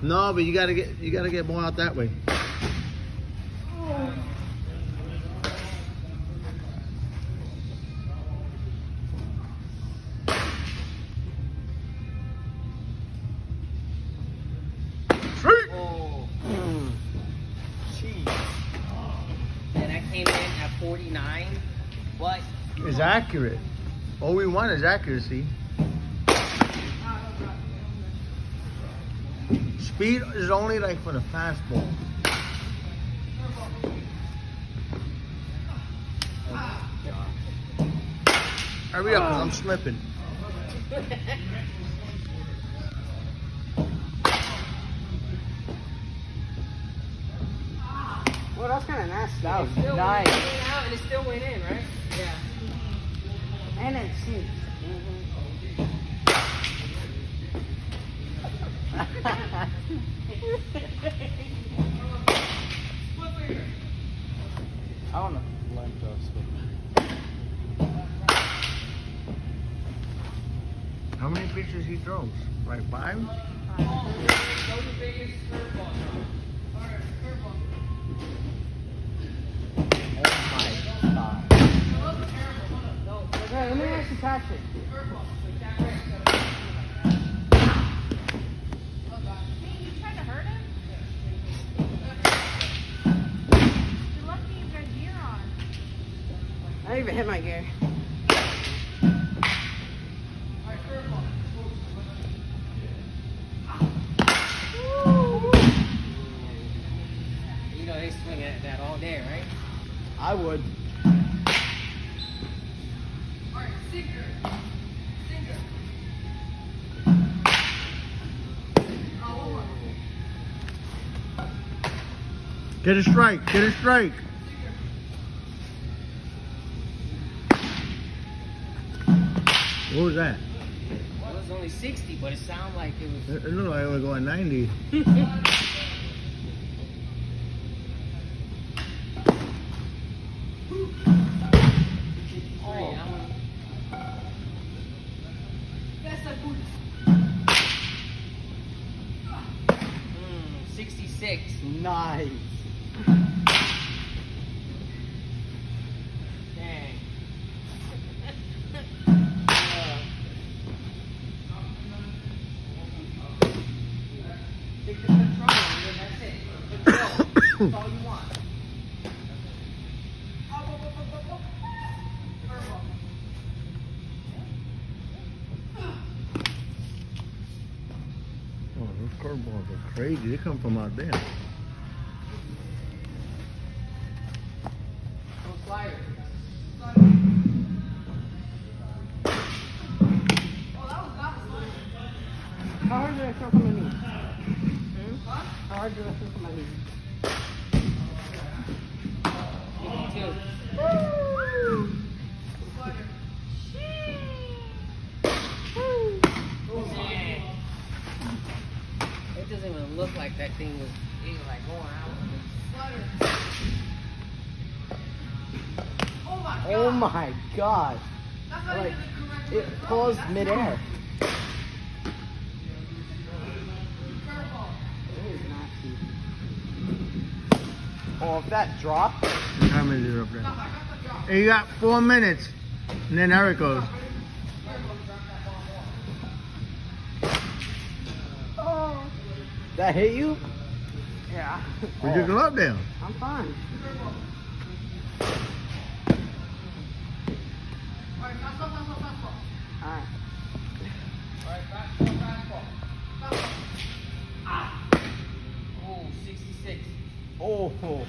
No, but you gotta get you gotta get more out that way. Oh, Mm. And I came in at 49, but It's accurate. All we want is accuracy. Speed is only like for the fastball. Oh, Hurry up, 'cause I'm slipping. Well, that's kind of nasty. That was nice. and out, and it still went in, right? Yeah. And it sinks. I want to learn to swim. How many pitches he throws? Like five? Oh my god. Okay, let me ask you a I didn't even hit my gear. You know, they swing at that all day, right? I would. Alright, sinker. Sinker. Get a strike, get a strike. What was that? Well, it was only 60, but it sounded like it was. It it looked like it was going 90. Oh, Mm, 66. Nice. Dang. Take the control, and that's it. Want. Oh, those curveballs are crazy. They come from out there. How hard did I throw from my knee? How hard did I throw from my knee? Fifty-two. Dang. It doesn't even look like that thing was even like going out. Oh my god. Like, it paused midair. It is. Oh, if that dropped, What time is it up there? You got four minutes. And then there it goes. that hit you? Yeah. Put your glove down. I'm fine. Alright. Oh, 66. Oh, oh.